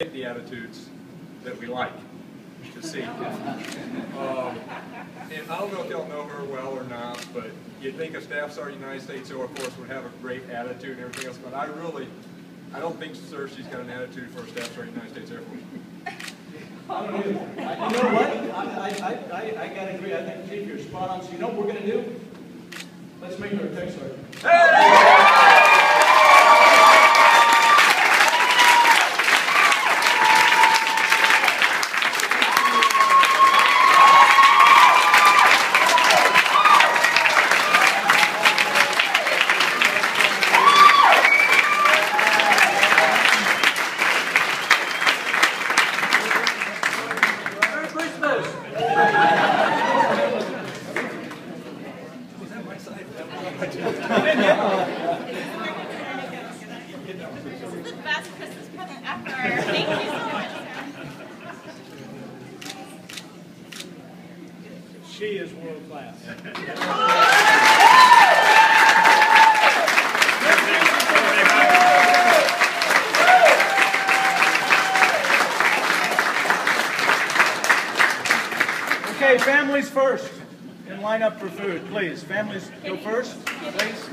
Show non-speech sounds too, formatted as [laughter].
get the attitudes that we like to see. Um, and I don't know if y'all know her well or not, but you'd think a Staff Sergeant United States Air Force would have a great attitude and everything else, but I really, I don't think, sir, she's got an attitude for a Staff Sergeant United States Air Force. I don't either. I- You know what? I, I, I, I gotta agree. I think, Chief, you're spot on. So you know what we're gonna do? Let's make her a tech sergeant. Merry best Christmas present ever. Thank you so much. She is world class. [laughs] Okay, families first. And line up for food, please. Families go first, please.